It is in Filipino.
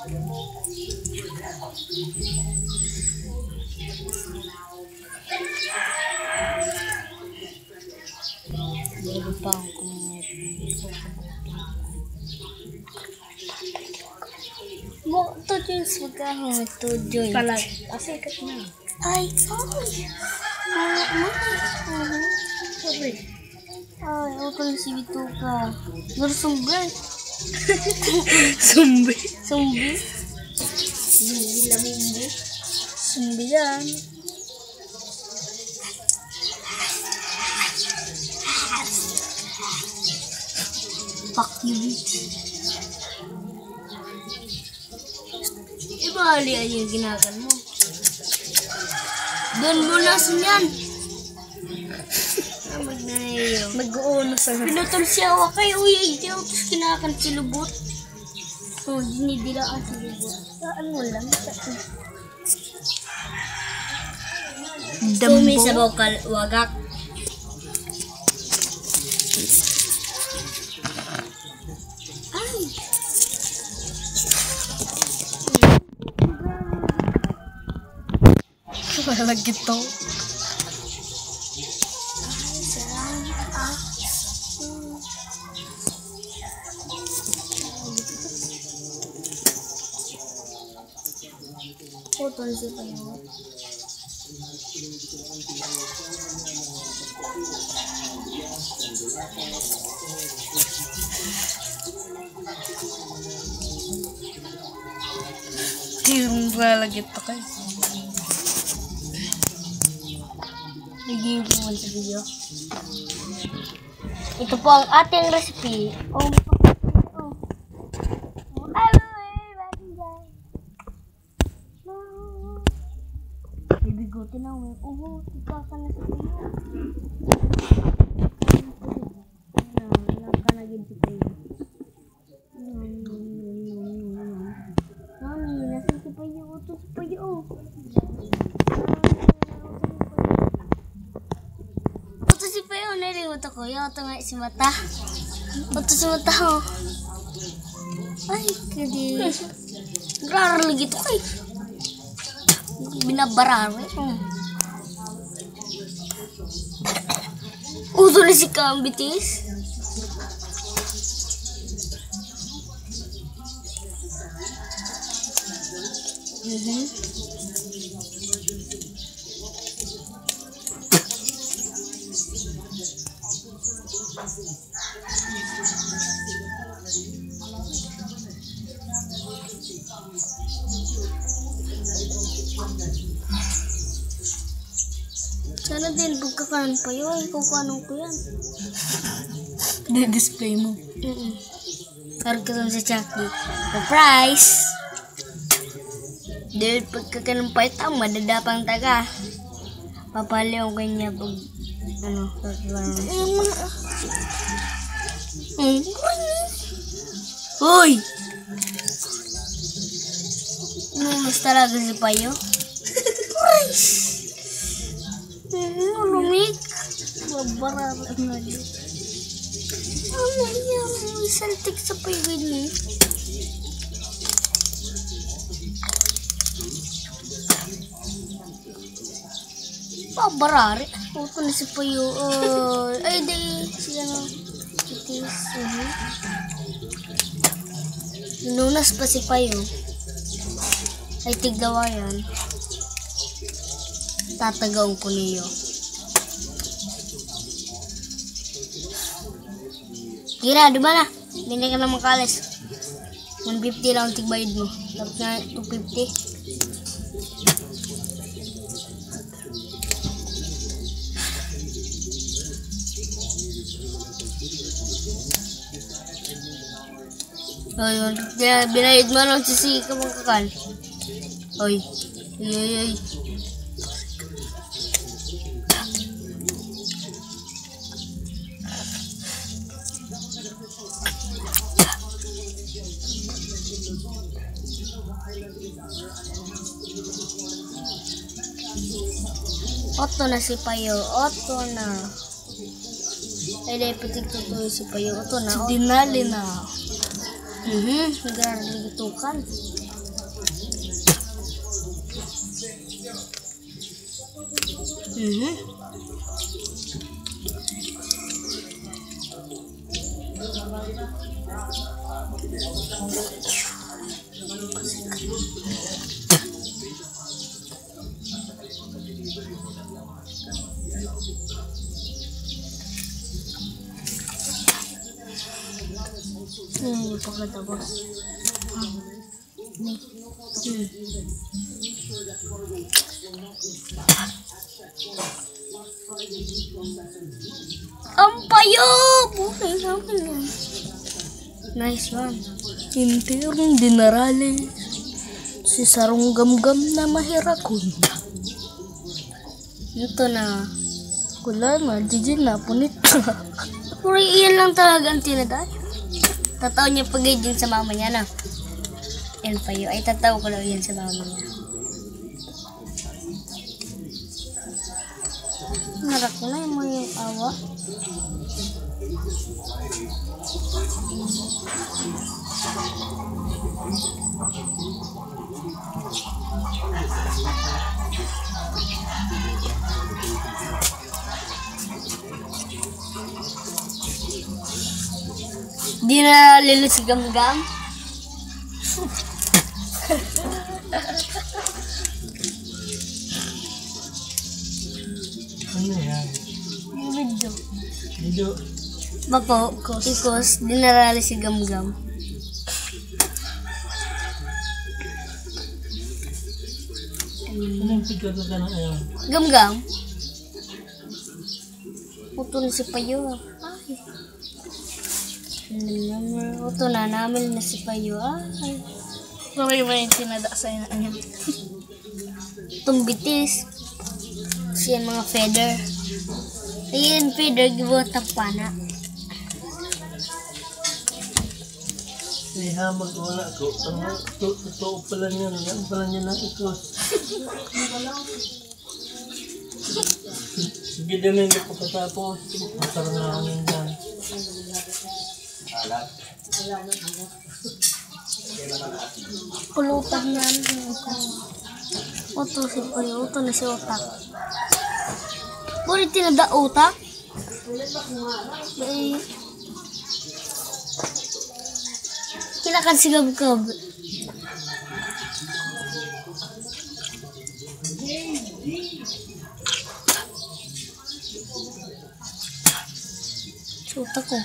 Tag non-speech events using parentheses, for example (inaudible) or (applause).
Bago pa ang kumuha. Mo, to joints magkahong ito joints. Palag. Asikat na. Ay, ay. Ah, ay. Sorry. Ay, ako lang si Bituka. Narsumbre. (laughs) Sumbi. Sumbi. Hindi lamindi. Sumbi yan. Fuck you, bitch. Ibali ay yung ginagan mo. Doon mo nasan yan. Ah, Magnayo. Mag-uuno sa Pinutol siya ako kay Uy, ito tapos kinakan si Lubot. Oh, dinidilaan si Lubot. Saan mo lang? Dumi sa bokal, wagak. Ay! Wala gito. Putol si Payo. Hindi wala gito kayo. Naging naman sa video. Ito po ang ating recipe. Oh, oh. Ay, ay, ay, Bigote na mo. Oo, tika ka na sa tayo. Nakanagin si tayo. Nani, nasa si Payo. Ito si Payo. Ito si Payo. Naliwat ako. Ito nga si Mata. Ito si Mata. oh. Ay, kadi. Graral gitu kay. Binabarari. Uso na si Kambitis. Mhm. Sana din pagkakaroon pa yun. Paano ko yan. Na-display mo. Mm-mm. Karag ka sa Chucky. Surprise! Dahil pagkakaroon pa ito, madadapang taga. Papaliw ko niya pag ano, kakaroon. Mm. Uy! Numas talaga si Payo. Lumik. Babarara na yun. Ano yan? May saltik sa payo niya. Babarari. Puto na si Payo. Ay, di. Si ano. Itis. Nunas pa si Payo. Ay, tigdawa yan. Tatagaw ko niyo. Kira, di ba na? Hindi ka na makalis. 150 lang ang tigbayad mo. Dapat nga 250. Oy, kaya binayad mo lang si si ka mong kakal. Oy. Oy, oy, oy. Otto na si Payo. Otto na. Ay, dahil patik to to si Payo. Otto na. Si Dinali na. Mm-hmm. Garlig tukan. Mm-hmm. Thank you. Hmm, pagkatapos. Hmm. Ang payo! Buhay naman yan. Nice one. Intirong dinarali. Si sarong gamgam na mahirakon. Ito na. Wala na, jijin na punit. (laughs) Puro iyan lang talaga ang tinadayo. Tataw niya pag din sa mama niya na. Yan payo. Ay, tataw ko lang yan sa mama niya. Harap ko na yung mga awa. Di na lilo si Gamgam. Ano yan? Video. Video. Bako, ikos, di narali si Gamgam. Gamgam? Puto na si Payo. Ay. Puto na namin na si Payo. Ay. Mamay may tinada sa ina niya. (laughs) Tumbitis. Siya mga feather. Ayan, feather, gibutak pa na. Liha magwala ko. Ang to- totoo pala niya. Ang pala niya na ikos. Sige din hindi ko patapos. Masarap na namin dyan. Pulutan yan. Oto si Payo. Oto na si Otak. Puri tinada utak? Ay. Kinakan si Gabgab. Si Otak ko.